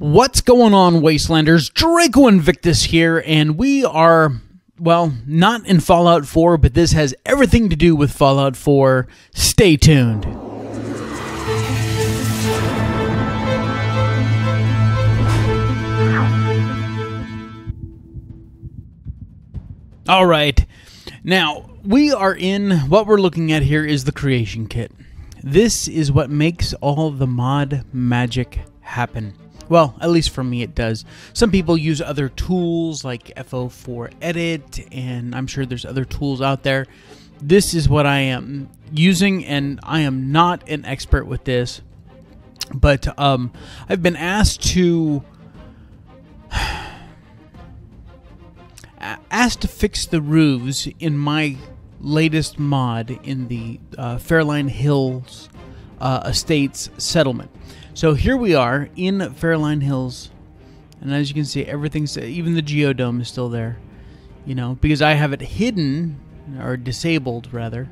What's going on, Wastelanders? Draco Invictus here, and we are, well, not in Fallout 4, but this has everything to do with Fallout 4. Stay tuned. All right. Now, we are in what we're looking at here is the creation kit. This is what makes all the mod magic happen. Well, at least for me, it does. Some people use other tools like FO4 Edit, and I'm sure there's other tools out there. This is what I am using, and I am not an expert with this, but um, I've been asked to asked to fix the roofs in my latest mod in the uh, Fairline Hills uh, Estates settlement. So here we are in Fairline Hills, and as you can see, everything's even the geodome is still there. You know, because I have it hidden or disabled rather.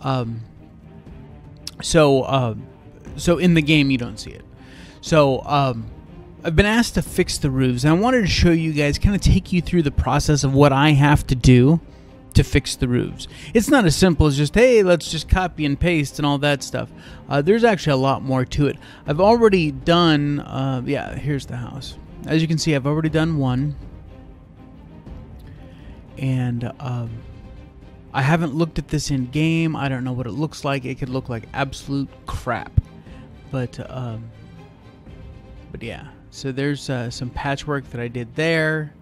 Um, so, uh, so in the game you don't see it. So, um, I've been asked to fix the roofs, and I wanted to show you guys, kind of take you through the process of what I have to do to fix the roofs. It's not as simple as just, hey, let's just copy and paste and all that stuff. Uh, there's actually a lot more to it. I've already done, uh, yeah, here's the house. As you can see, I've already done one. And um, I haven't looked at this in game. I don't know what it looks like. It could look like absolute crap. But, um, but yeah. So there's uh, some patchwork that I did there.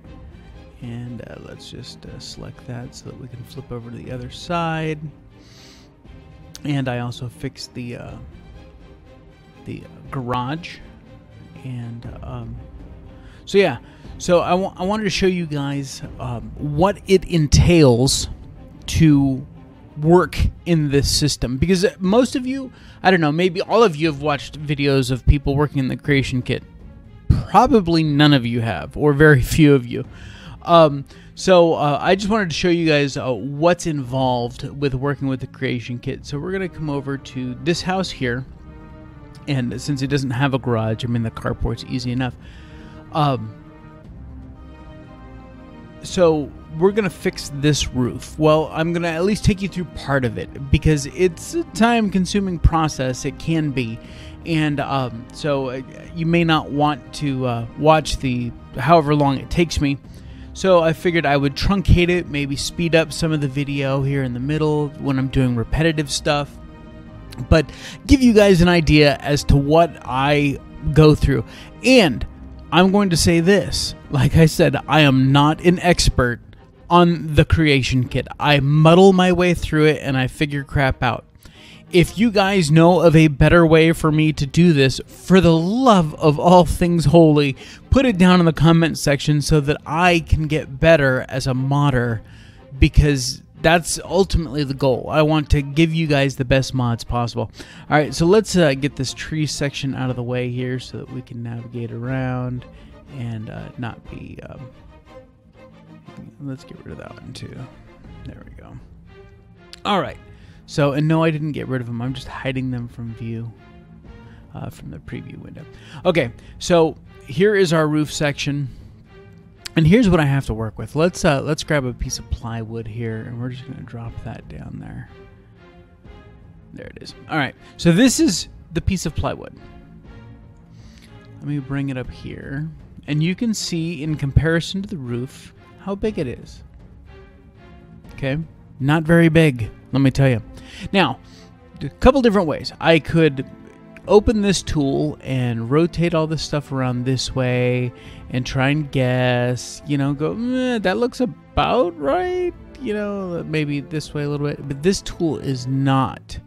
And uh, let's just uh, select that so that we can flip over to the other side. And I also fixed the uh, the garage. And um, so yeah, so I, I wanted to show you guys um, what it entails to work in this system because most of you, I don't know, maybe all of you have watched videos of people working in the creation kit. Probably none of you have, or very few of you. Um, so uh, I just wanted to show you guys uh, what's involved with working with the creation kit. So we're gonna come over to this house here, and since it doesn't have a garage, I mean the carport's easy enough. Um, so we're gonna fix this roof. Well, I'm gonna at least take you through part of it because it's a time-consuming process. It can be, and um, so uh, you may not want to uh, watch the however long it takes me. So I figured I would truncate it, maybe speed up some of the video here in the middle when I'm doing repetitive stuff, but give you guys an idea as to what I go through. And I'm going to say this like I said, I am not an expert on the creation kit. I muddle my way through it and I figure crap out. If you guys know of a better way for me to do this, for the love of all things holy, put it down in the comment section so that I can get better as a modder because that's ultimately the goal. I want to give you guys the best mods possible. All right, so let's uh, get this tree section out of the way here so that we can navigate around and uh, not be. Um, let's get rid of that one too. There we go. All right. So, and no, I didn't get rid of them. I'm just hiding them from view uh, from the preview window. Okay, so here is our roof section. And here's what I have to work with. Let's uh, let's grab a piece of plywood here, and we're just going to drop that down there. There it is. All right. So this is the piece of plywood. Let me bring it up here, and you can see in comparison to the roof how big it is. Okay, not very big. Let me tell you. Now, a couple different ways. I could open this tool and rotate all this stuff around this way and try and guess, you know, go, eh, that looks about right, you know, maybe this way a little bit. But this tool is not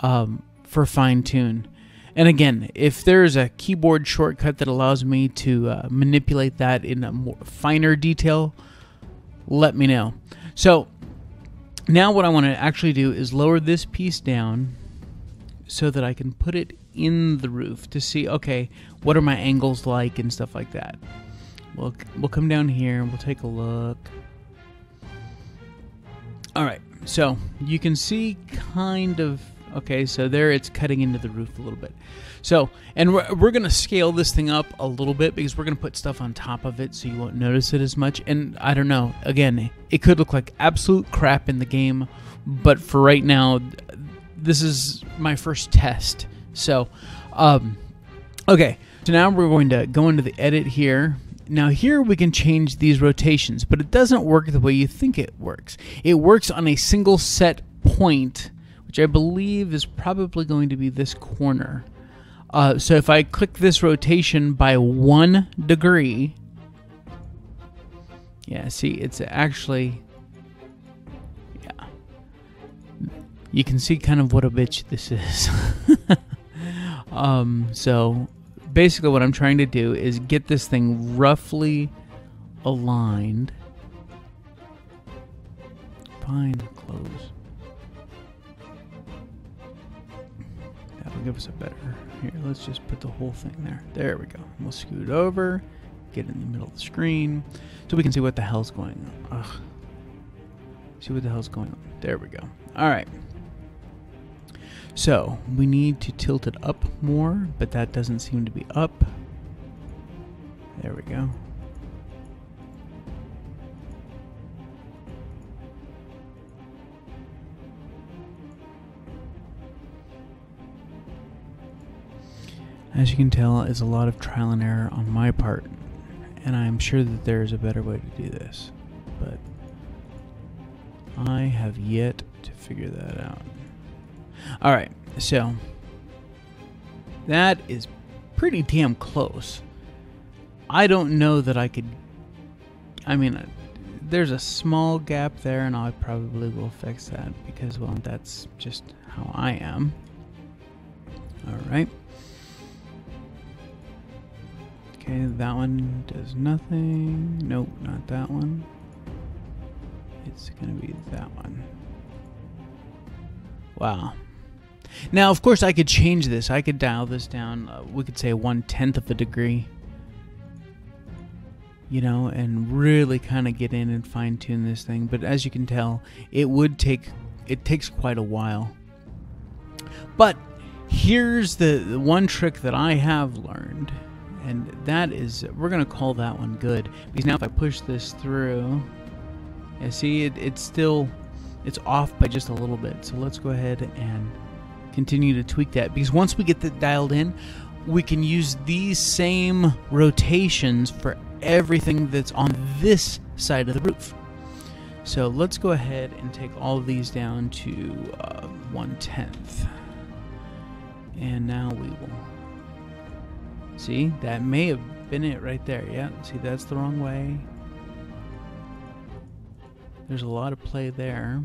um, for fine tune. And again, if there's a keyboard shortcut that allows me to uh, manipulate that in a more finer detail, let me know. So now what I want to actually do is lower this piece down so that I can put it in the roof to see, okay, what are my angles like and stuff like that. We'll, we'll come down here and we'll take a look. All right, so you can see kind of Okay, so there it's cutting into the roof a little bit. So, and we're, we're going to scale this thing up a little bit because we're going to put stuff on top of it so you won't notice it as much. And I don't know, again, it could look like absolute crap in the game, but for right now, this is my first test. So, um, okay, so now we're going to go into the edit here. Now here we can change these rotations, but it doesn't work the way you think it works. It works on a single set point, which I believe is probably going to be this corner. Uh, so if I click this rotation by one degree, yeah, see, it's actually, yeah, you can see kind of what a bitch this is. um, so basically what I'm trying to do is get this thing roughly aligned. Fine, close. That'll give us a better here, let's just put the whole thing there. There we go. We'll scoot over, get in the middle of the screen, so we can see what the hell's going on. Ugh. See what the hell's going on. There we go. All right. So we need to tilt it up more, but that doesn't seem to be up. There we go. As you can tell, is a lot of trial and error on my part, and I'm sure that there is a better way to do this, but I have yet to figure that out. Alright, so that is pretty damn close. I don't know that I could. I mean, uh, there's a small gap there, and I probably will fix that because, well, that's just how I am. Alright. Okay, that one does nothing. Nope, not that one. It's gonna be that one. Wow. Now, of course, I could change this. I could dial this down. Uh, we could say one tenth of a degree. You know, and really kind of get in and fine tune this thing. But as you can tell, it would take. It takes quite a while. But here's the, the one trick that I have learned and that is we're gonna call that one good. Because now if I push this through yeah see it, it's still it's off by just a little bit. So let's go ahead and continue to tweak that. Because once we get that dialed in we can use these same rotations for everything that's on this side of the roof. So let's go ahead and take all of these down to uh, one tenth and now we will See, that may have been it right there. Yeah, see, that's the wrong way. There's a lot of play there.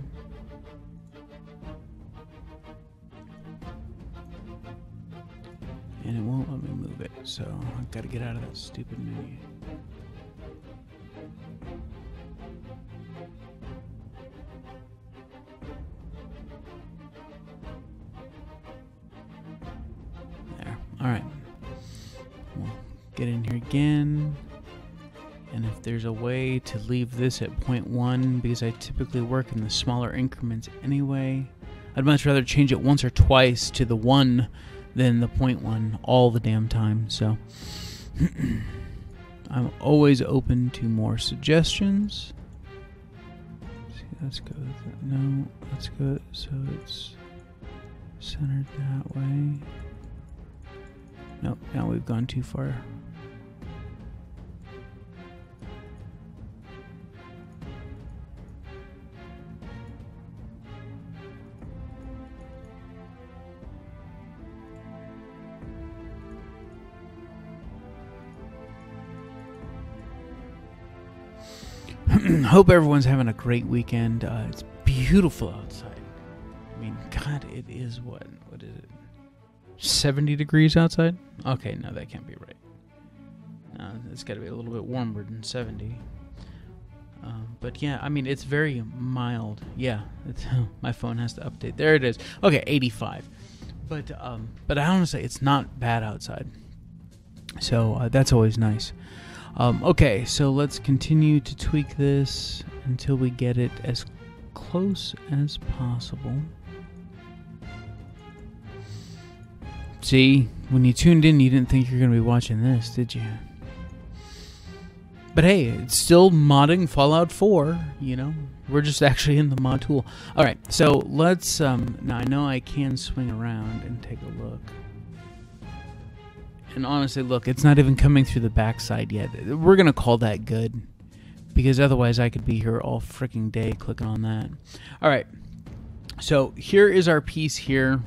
And it won't let me move it, so I've got to get out of that stupid menu. There's a way to leave this at 0.1, because I typically work in the smaller increments anyway, I'd much rather change it once or twice to the 1 than the 0.1 all the damn time. So I'm always open to more suggestions. See, let's go. No, let's go. So it's centered that way. Nope, now we've gone too far. hope everyone's having a great weekend. Uh, it's beautiful outside. I mean, God, it is what? What is it? 70 degrees outside? Okay, no, that can't be right. Uh, it's got to be a little bit warmer than 70. Uh, but yeah, I mean, it's very mild. Yeah, my phone has to update. There it is. Okay, 85. But um, but I honestly, it's not bad outside. So uh, that's always nice. Um, okay, so let's continue to tweak this until we get it as close as possible. See, when you tuned in, you didn't think you're going to be watching this, did you? But hey, it's still modding Fallout 4, you know? We're just actually in the mod tool. All right, so let's, um, now I know I can swing around and take a look. And honestly, look, it's not even coming through the backside yet. We're going to call that good. Because otherwise I could be here all freaking day clicking on that. All right. So here is our piece here.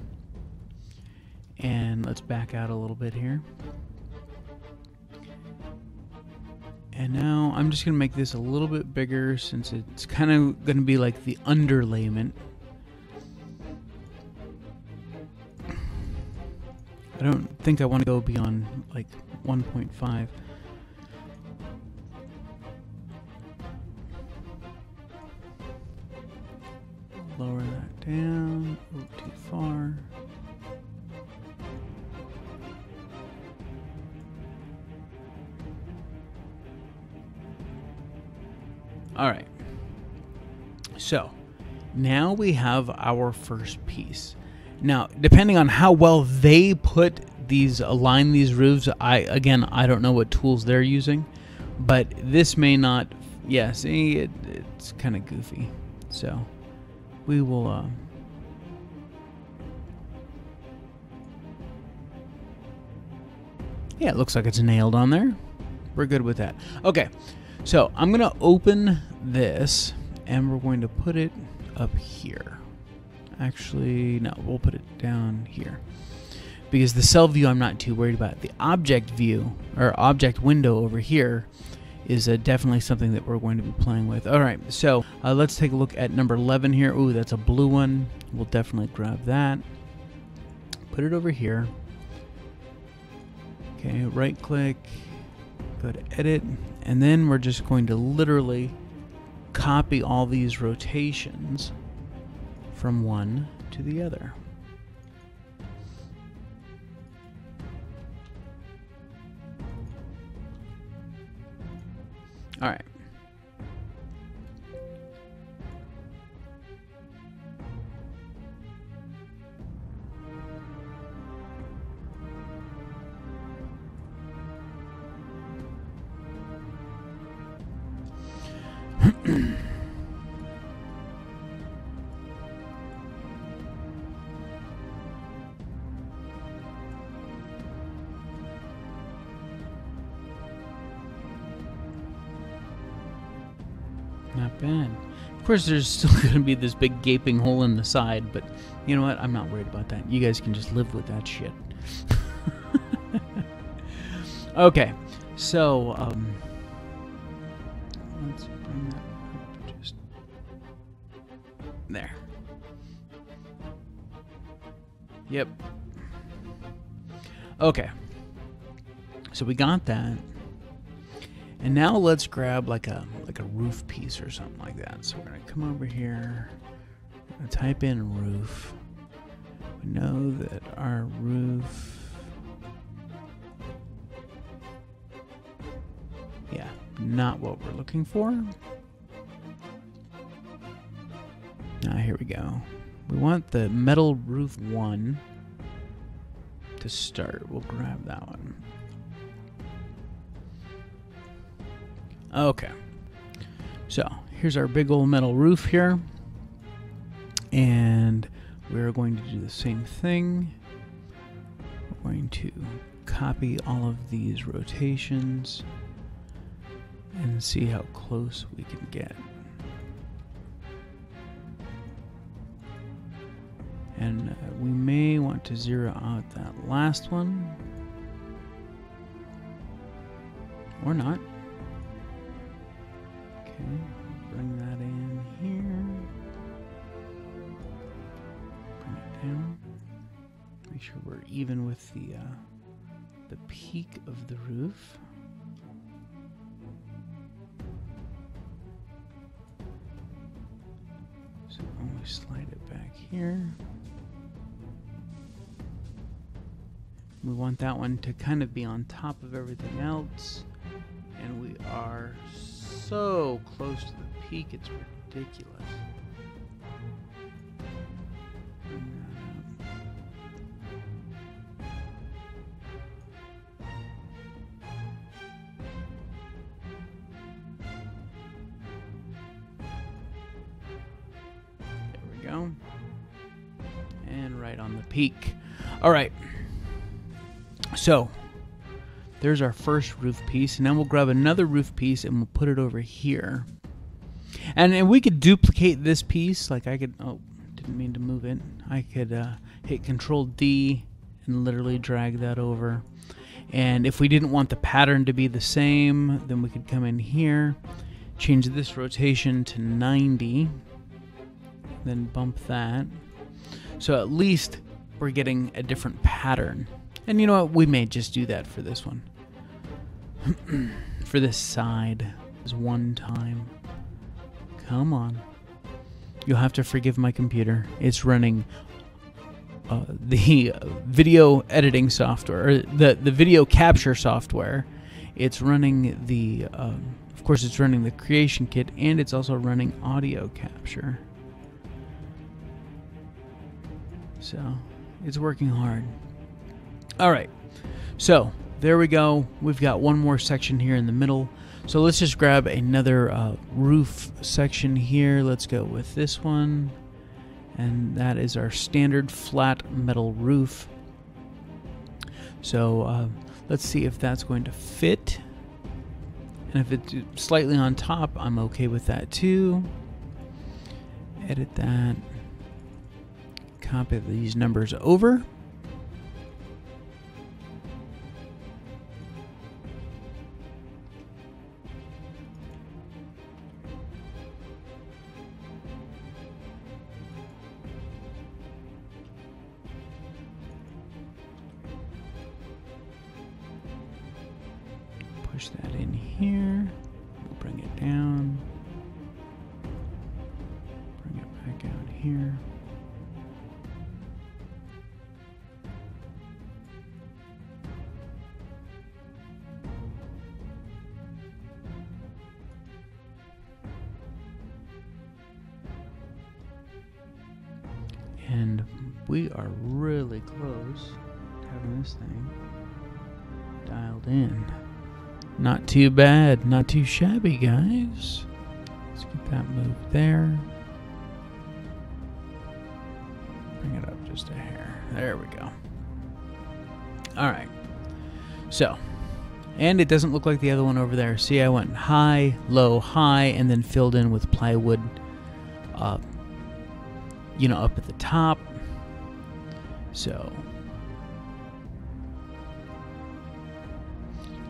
And let's back out a little bit here. And now I'm just going to make this a little bit bigger since it's kind of going to be like the underlayment. I don't think I want to go beyond like 1.5. Lower that down. Oh, too far. All right. So now we have our first piece. Now, depending on how well they put these align these roofs, I again I don't know what tools they're using, but this may not. Yeah, see, it, it's kind of goofy. So we will. Uh, yeah, it looks like it's nailed on there. We're good with that. Okay, so I'm to open this and we're going to put it up here. Actually, no, we'll put it down here. Because the cell view I'm not too worried about. The object view, or object window over here, is uh, definitely something that we're going to be playing with. All right, so uh, let's take a look at number 11 here. Ooh, that's a blue one. We'll definitely grab that. Put it over here. Okay, right click, go to edit, and then we're just going to literally copy all these rotations from one to the other. All right. Course, there's still going to be this big gaping hole in the side, but you know what? I'm not worried about that. You guys can just live with that shit. okay, so um, let's bring that up just there. Yep. Okay. So we got that. And now let's grab like a like a roof piece or something like that. So we're gonna come over here, type in roof. We know that our roof Yeah, not what we're looking for. Now here we go. We want the metal roof one to start. We'll grab that one. Okay. So here's our big old metal roof here. And we're going to do the same thing. We're going to copy all of these rotations and see how close we can get. And uh, we may want to zero out that last one. Or not. Okay, bring that in here. Bring it down. Make sure we're even with the uh, the peak of the roof. So only slide it back here. We want that one to kind of be on top of everything else. And we are so close to the peak, it's ridiculous. There we go. And right on the peak. All right. So, there's our first roof piece. And then we'll grab another roof piece and we'll put it over here. And, and we could duplicate this piece. Like I could, oh, didn't mean to move it. I could uh, hit Control D and literally drag that over. And if we didn't want the pattern to be the same, then we could come in here, change this rotation to 90, then bump that. So at least we're getting a different pattern. And you know what? We may just do that for this one. for this side is one time. Come on. You'll have to forgive my computer. It's running uh, the video editing software, or the the video capture software. It's running the, um, of course, it's running the creation kit, and it's also running audio capture. So, it's working hard. All right, so there we go. We've got one more section here in the middle. So let's just grab another uh, roof section here. Let's go with this one and that is our standard flat metal roof. So uh, let's see if that's going to fit. And if it's slightly on top, I'm okay with that too. Edit that. Copy these numbers over. We are really close to having this thing dialed in. Not too bad, not too shabby, guys. Let's get that moved there. Bring it up just a hair. There we go. All right. So, and it doesn't look like the other one over there. See, I went high, low, high, and then filled in with plywood, uh, you know, up at the top. So,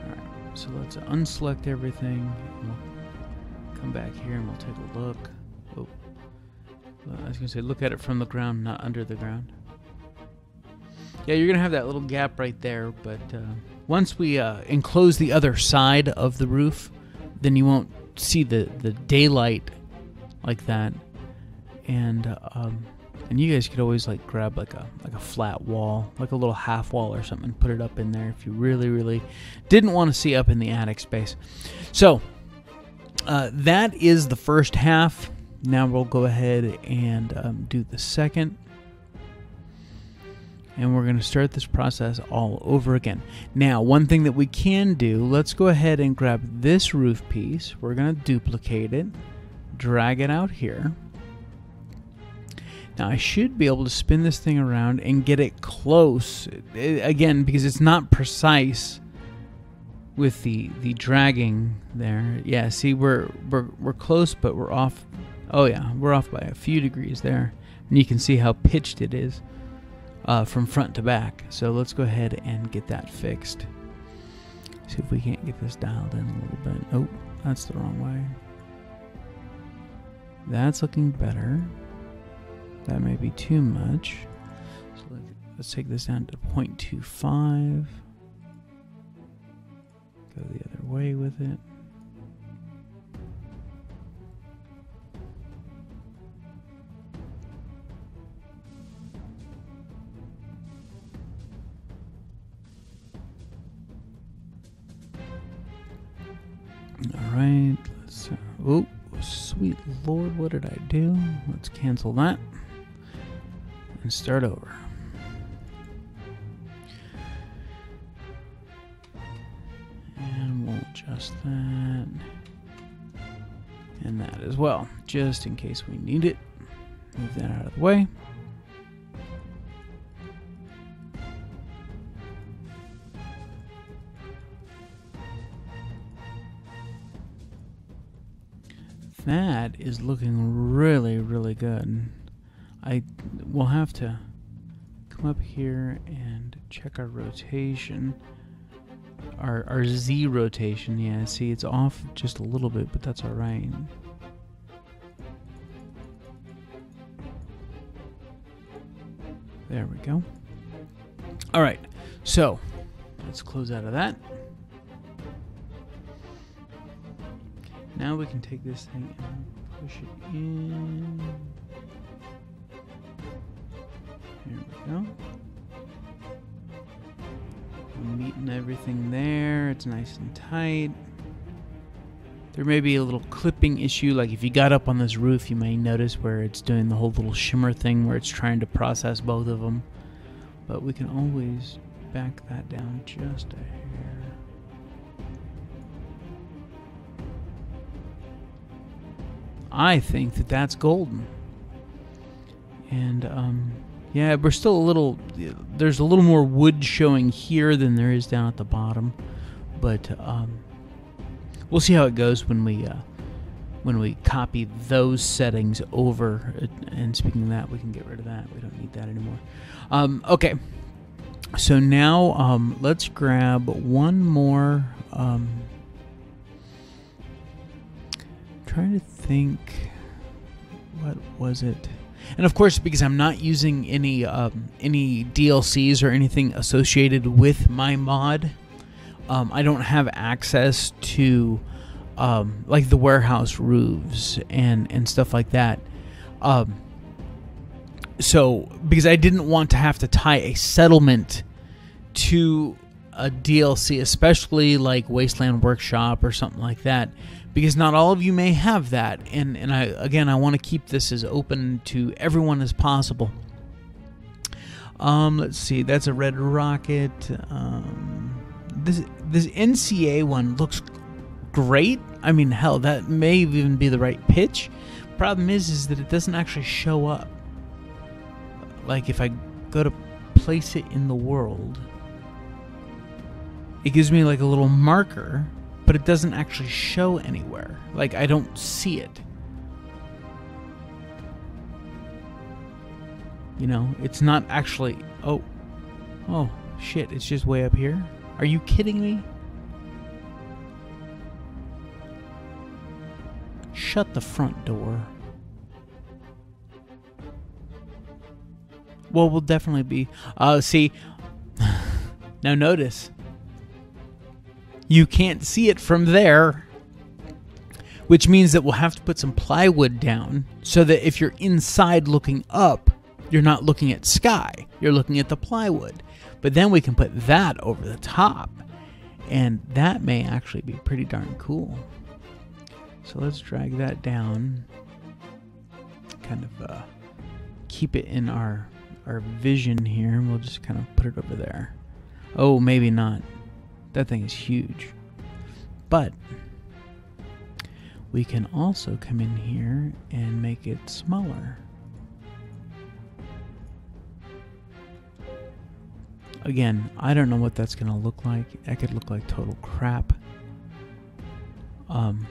Alright, So let's unselect everything. We'll come back here and we'll take a look. Oh, I was gonna say look at it from the ground, not under the ground. Yeah, you're gonna have that little gap right there, but uh, once we uh, enclose the other side of the roof, then you won't see the the daylight like that, and um, and you guys could always like grab like a like a flat wall, like a little half wall or something, put it up in there if you really, really didn't want to see up in the attic space. So uh, that is the first half. Now we'll go ahead and um, do the second. And we're going to start this process all over again. Now, one thing that we can do, let's go ahead and grab this roof piece. We're going to duplicate it, drag it out here. Now I should be able to spin this thing around and get it close again because it's not precise with the the dragging there. Yeah, see we're we're we're close but we're off. Oh yeah, we're off by a few degrees there. And you can see how pitched it is uh, from front to back. So let's go ahead and get that fixed. See if we can't get this dialed in a little bit. Oh, that's the wrong way. That's looking better. That may be too much. So let's take this down to 0.25. Go the other way with it. All right, let's. Uh, oh, sweet lord, what did I do? Let's cancel that and start over. And we'll adjust that and that as well, just in case we need it. Move that out of the way. That is looking really, really good. I will have to come up here and check our rotation. Our, our Z rotation, yeah, see it's off just a little bit, but that's alright. There we go. Alright, so let's close out of that. Now we can take this thing and push it in. Here we go. I'm meeting everything there. It's nice and tight. There may be a little clipping issue, like if you got up on this roof, you may notice where it's doing the whole little shimmer thing where it's trying to process both of them. But we can always back that down just a hair. I think that that's golden. And um, yeah, we're still a little. There's a little more wood showing here than there is down at the bottom, but um, we'll see how it goes when we uh, when we copy those settings over. And speaking of that, we can get rid of that. We don't need that anymore. Um, okay, so now um, let's grab one more. Um, trying to think what was it and of course because i'm not using any um, any dlcs or anything associated with my mod um, i don't have access to um, like the warehouse roofs and and stuff like that. Um, so because i didn't want to have to tie a settlement to a dlc especially like wasteland workshop or something like that because not all of you may have that and and I again I want to keep this as open to everyone as possible. Um, let's see, that's a red rocket. Um, this this NCA one looks great. I mean, hell, that may even be the right pitch. Problem is, is that it doesn't actually show up. Like if I go to place it in the world, it gives me like a little marker but it doesn't actually show anywhere. Like, I don't see it. You know, it's not actually. Oh. Oh, shit, it's just way up here? Are you kidding me? Shut the front door. Well, we'll definitely be. Uh, see. now notice you can't see it from there, which means that we'll have to put some plywood down so that if you're inside looking up, you're not looking at sky, you're looking at the plywood. But then we can put that over the top, and that may actually be pretty darn cool. So let's drag that down, kind of uh, keep it in our our vision here, and we'll just kind of put it over there. Oh, maybe not. That thing is huge. But we can also come in here and make it smaller. Again, I don't know what that's going to look like. That could look like total crap. Um,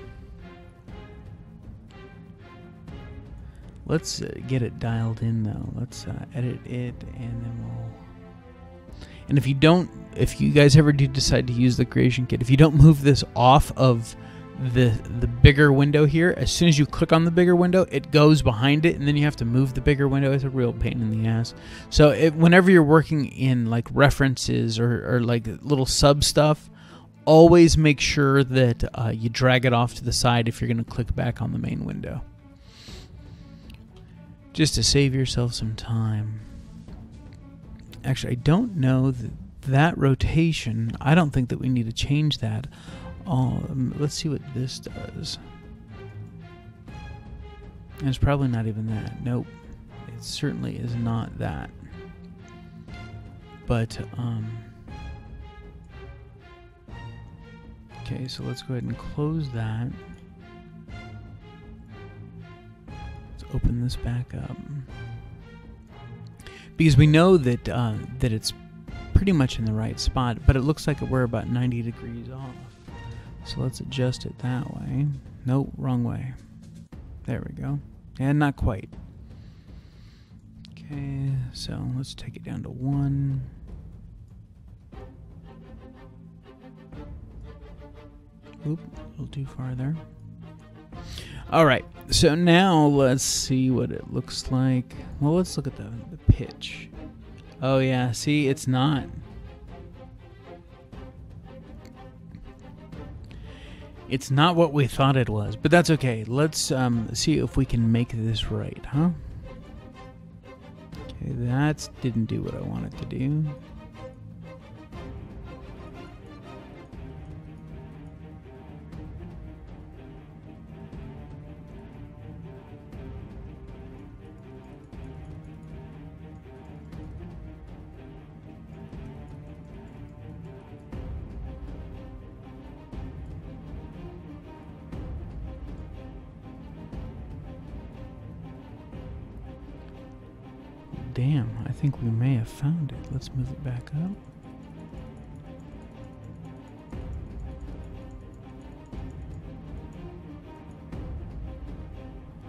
let's uh, get it dialed in though. Let's uh, edit it and then we'll and if you don't, if you guys ever do decide to use the creation kit, if you don't move this off of the the bigger window here, as soon as you click on the bigger window, it goes behind it, and then you have to move the bigger window. It's a real pain in the ass. So it, whenever you're working in like references or, or like little sub stuff, always make sure that uh, you drag it off to the side if you're going to click back on the main window. Just to save yourself some time actually, I don't know that that rotation. I don't think that we need to change that. Um, let's see what this does. it's probably not even that. Nope. It certainly is not that. But, um... Okay, so let's go ahead and close that. Let's open this back up because we know that uh, that it's pretty much in the right spot, but it looks like we're about 90 degrees off. So let's adjust it that way. Nope, wrong way. There we go. And not quite. Okay, so let's take it down to one. Oop, a little too far there. All right, so now let's see what it looks like. Well, let's look at the, the pitch. Oh, yeah, see, it's not. It's not what we thought it was, but that's okay. Let's um, see if we can make this right, huh? Okay, that didn't do what I wanted to do. Damn, I think we may have found it. Let's move it back up.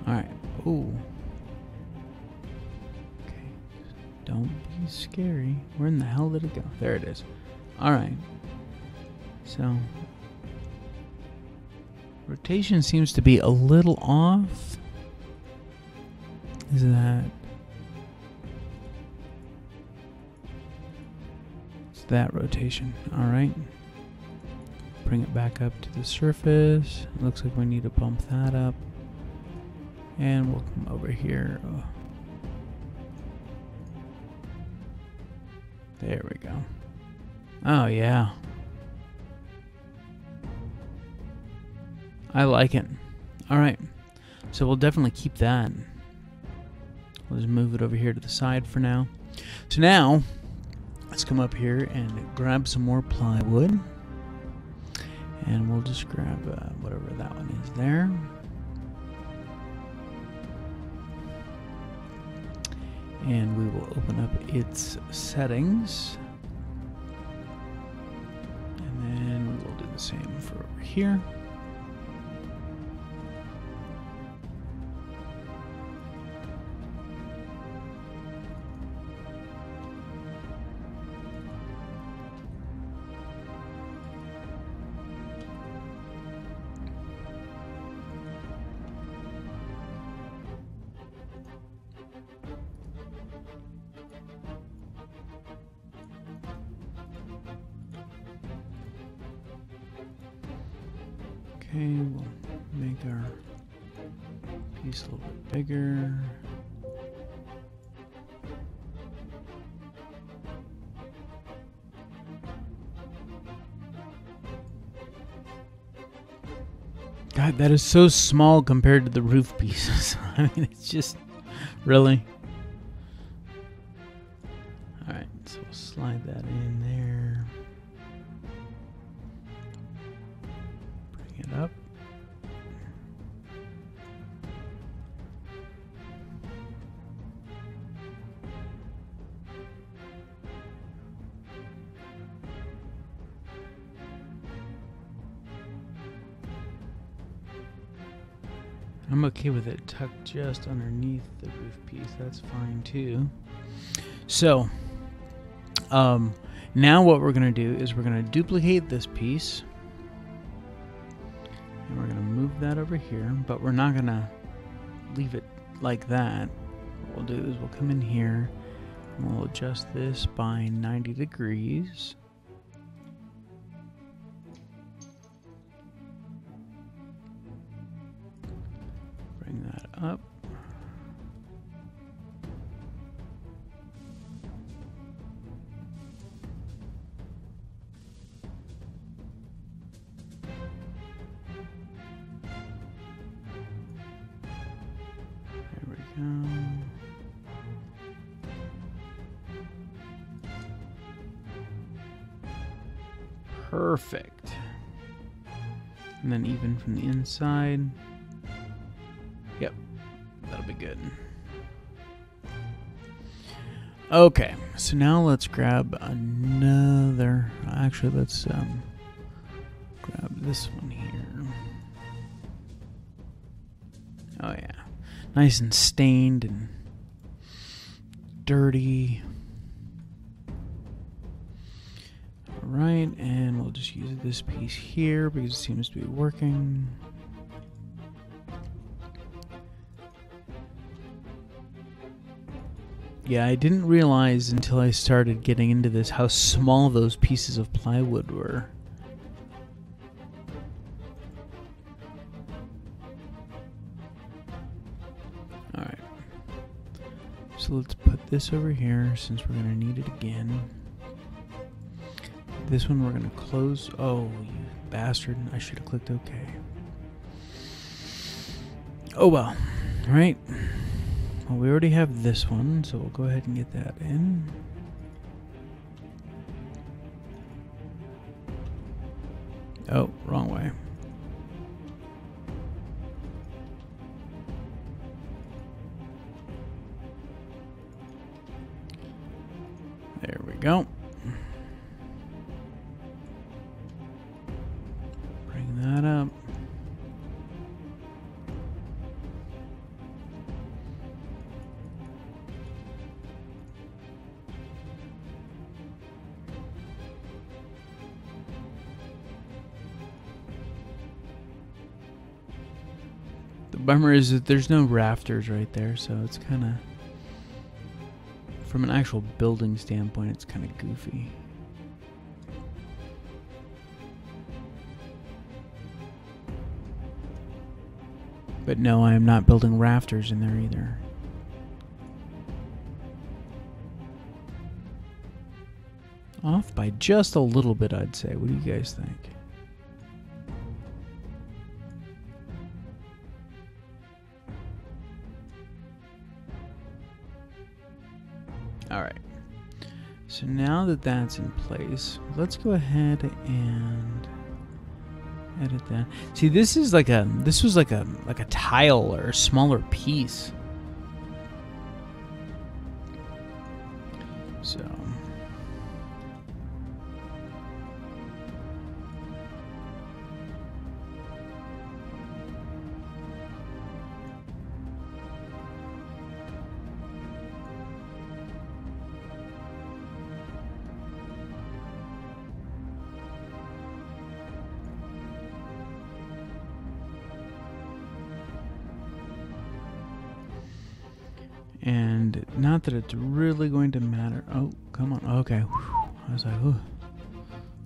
Alright. Ooh. Okay. Don't be scary. Where in the hell did it go? There it is. Alright. So. Rotation seems to be a little off. Is that. That rotation. Alright. Bring it back up to the surface. Looks like we need to bump that up. And we'll come over here. There we go. Oh, yeah. I like it. All right. So we'll definitely keep that. We'll just move it over here to the side for now. So now, let's come up here and grab some more plywood. And we'll just grab uh, whatever that one is there. and we will open up its settings and then we will do the same for over here that is so small compared to the roof pieces. I mean, it's just really. I'm okay with it tucked just underneath the roof piece. That's fine too. So, um, now what we're going to do is we're going to duplicate this piece. And we're going to move that over here, but we're not going to leave it like that. What we'll do is we'll come in here and we'll adjust this by 90 degrees. Inside. Yep. That'll be good. Okay, so now let's grab another. Actually, let's um, grab this one here. Oh yeah, nice and stained and dirty. Alright, and we'll just use this piece here because it seems to be working. Yeah, I didn't realize until I started getting into this how small those pieces of plywood were. Alright. So let's put this over here since we're going to need it again. This one we're going to close. Oh, you bastard. I should have clicked OK. Oh well. Alright. Well, we already have this one, so we'll go ahead and get that in. Oh, wrong way. There we go. Bring that up. Bummer is that there's no rafters right there, so it's kind of from an actual building standpoint, it's kind of goofy. But no, I am not building rafters in there either. Off by just a little bit, I'd say. What do you guys think? Now that that's in place, let's go ahead and edit that. See, this is like a this was like a like a tile or a smaller piece. And not that it's really going to matter. Oh, come on. Okay. Whew. I was like, oh,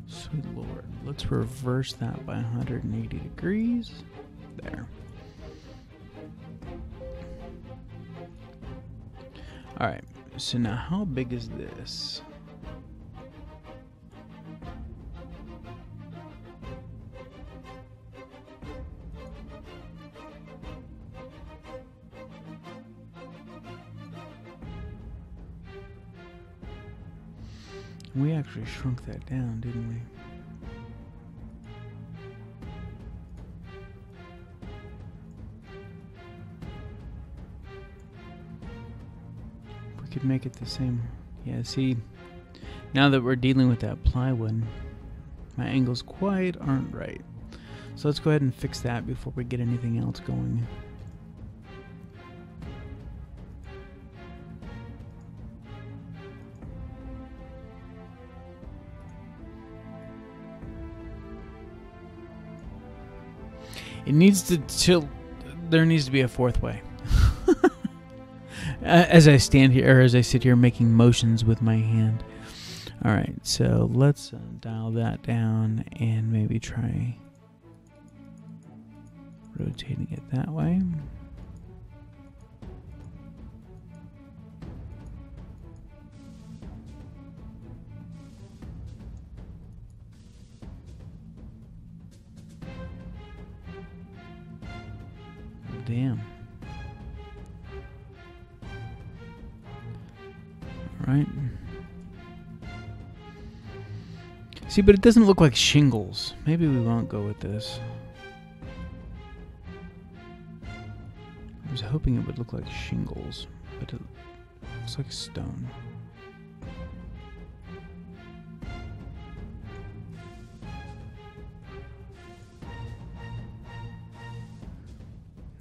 sweet lord. Let's reverse that by 180 degrees. There. All right. So now, how big is this? Actually shrunk that down, didn't we? We could make it the same. Yeah, see, now that we're dealing with that plywood, my angles quite aren't right. So let's go ahead and fix that before we get anything else going. It needs to chill. There needs to be a fourth way. as I stand here, or as I sit here making motions with my hand. All right, so let's uh, dial that down and maybe try rotating it that way. See, but it doesn't look like shingles. Maybe we won't go with this. I was hoping it would look like shingles, but it looks like stone.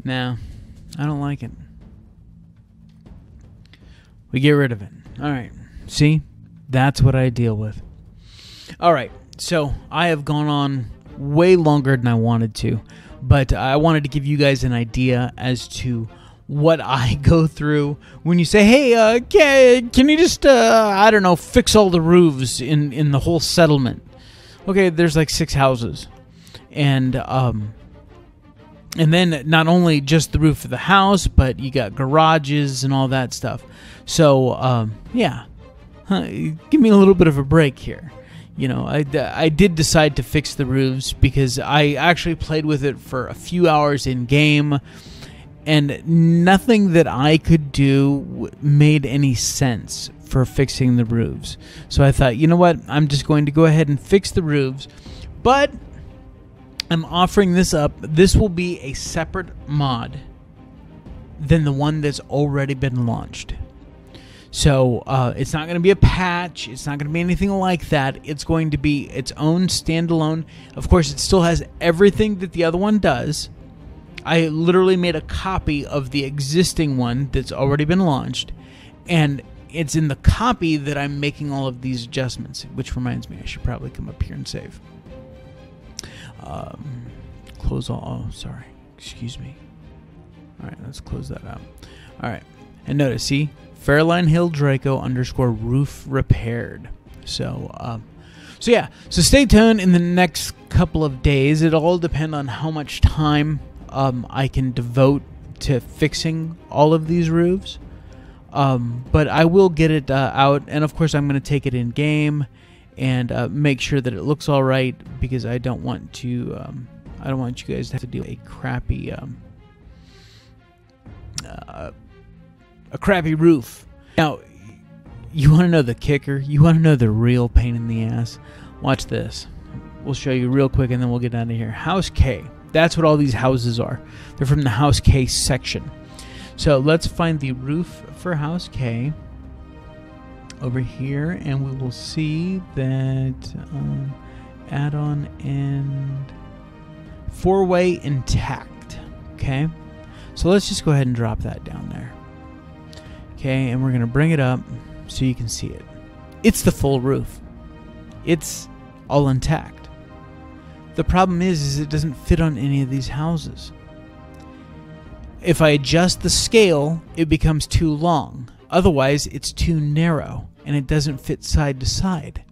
Nah, I don't like it. We get rid of it. All right. See? That's what I deal with. All right. So I have gone on way longer than I wanted to, but I wanted to give you guys an idea as to what I go through when you say, "Hey, uh, can, can you just, uh, I don't know, fix all the roofs in in the whole settlement?" Okay, there's like six houses, and um, and then not only just the roof of the house, but you got garages and all that stuff. So um, yeah, give me a little bit of a break here. You know, I, I did decide to fix the roofs because I actually played with it for a few hours in game, and nothing that I could do made any sense for fixing the roofs. So I thought, you know what, I'm just going to go ahead and fix the roofs, but I'm offering this up. This will be a separate mod than the one that's already been launched. So uh, it's not going to be a patch. It's not going to be anything like that. It's going to be its own standalone. Of course, it still has everything that the other one does. I literally made a copy of the existing one that's already been launched, and it's in the copy that I'm making all of these adjustments. Which reminds me, I should probably come up here and save. Um, close all. Oh, sorry. Excuse me. All right, let's close that out. All right, and notice, see, Fairline Hill Draco underscore roof repaired. So, um, so yeah. So stay tuned in the next couple of days. It'll all depend on how much time um, I can devote to fixing all of these roofs. Um, but I will get it uh, out, and of course I'm going to take it in game and uh, make sure that it looks all right because I don't want to. Um, I don't want you guys to have to with a crappy, um, uh, a crappy roof. Now, you want to know the kicker? You want to know the real pain in the ass? Watch this. We'll show you real quick, and then we'll get out of here. House K. That's what all these houses are. They're from the House K section. So let's find the roof for House K over here and we will see that um, add-on and four-way intact okay so let's just go ahead and drop that down there okay and we're gonna bring it up so you can see it. It's the full roof. It's all intact. The problem is is it doesn't fit on any of these houses. If I adjust the scale it becomes too long. Otherwise it's too narrow and it doesn't fit side to side.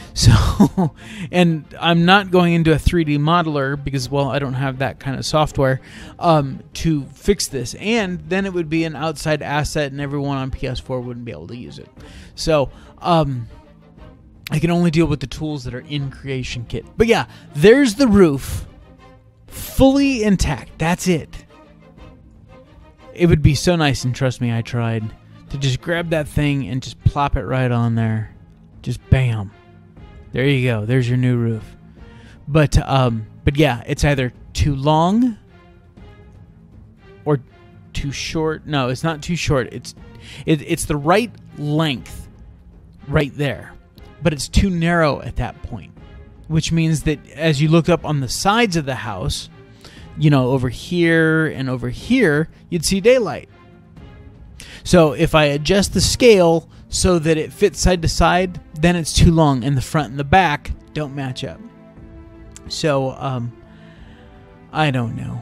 So, and I'm not going into a 3D modeler because, well, I don't have that kind of software um, to fix this. And then it would be an outside asset, and everyone on PS4 wouldn't be able to use it. So, um, I can only deal with the tools that are in Creation Kit. But yeah, there's the roof, fully intact. That's it. It would be so nice, and trust me, I tried to just grab that thing and just plop it right on there. Just bam. There you go. There's your new roof. But um but yeah, it's either too long or too short. No, it's not too short. It's it, it's the right length right there. But it's too narrow at that point. Which means that as you look up on the sides of the house, you know, over here and over here, you'd see daylight. So if I adjust the scale so that it fits side to side, then it's too long, and the front and the back don't match up. So um, I don't know.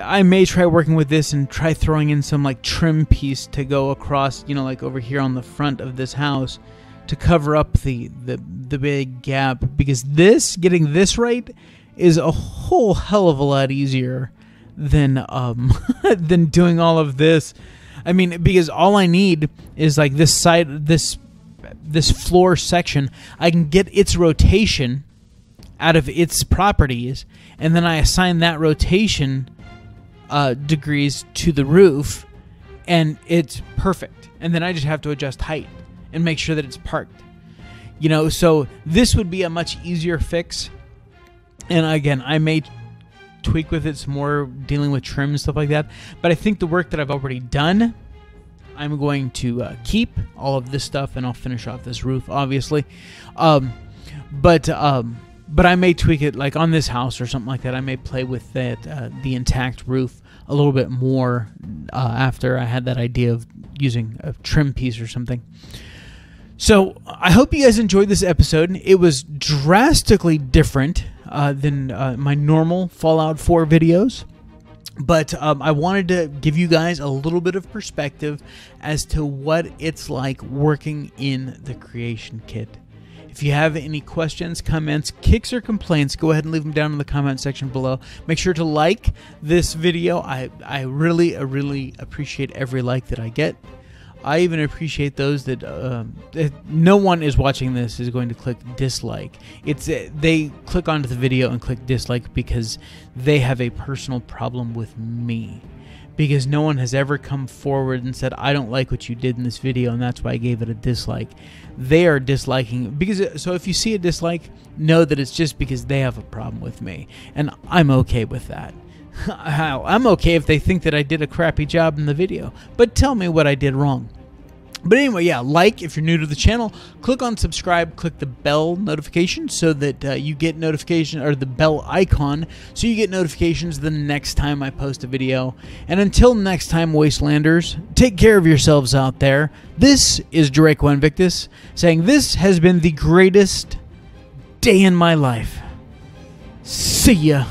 I may try working with this and try throwing in some like trim piece to go across, you know, like over here on the front of this house to cover up the the, the big gap because this getting this right is a whole hell of a lot easier than um than doing all of this I mean, because all I need is like this side, this this floor section. I can get its rotation out of its properties, and then I assign that rotation uh, degrees to the roof, and it's perfect. And then I just have to adjust height and make sure that it's parked. You know, so this would be a much easier fix. And again, I may tweak with it some more, dealing with trim and stuff like that. But I think the work that I've already done, I'm going to uh, keep all of this stuff, and I'll finish off this roof, obviously. Um, but um, but I may tweak it, like on this house or something like that. I may play with that uh, the intact roof a little bit more uh, after I had that idea of using a trim piece or something. So I hope you guys enjoyed this episode. It was drastically different uh, than uh, my normal Fallout 4 videos. But um, I wanted to give you guys a little bit of perspective as to what it's like working in the creation kit. If you have any questions, comments, kicks, or complaints, go ahead and leave them down in the comment section below. Make sure to like this video. I, I really, I really appreciate every like that I get. I even appreciate those that, um, no one is watching this is going to click dislike. It's uh, they click onto the video and click dislike because they have a personal problem with me. Because no one has ever come forward and said I don't like what you did in this video and that's why I gave it a dislike. They are disliking because uh, so if you see a dislike, know that it's just because they have a problem with me and I'm okay with that. I'm okay if they think that I did a crappy job in the video, but tell me what I did wrong. But anyway, yeah, like if you're new to the channel, click on subscribe, click the bell notification so that uh, you get notification or the bell icon so you get notifications the next time I post a video. And until next time, Wastelanders, take care of yourselves out there. This is Draco Invictus saying this has been the greatest day in my life. See ya.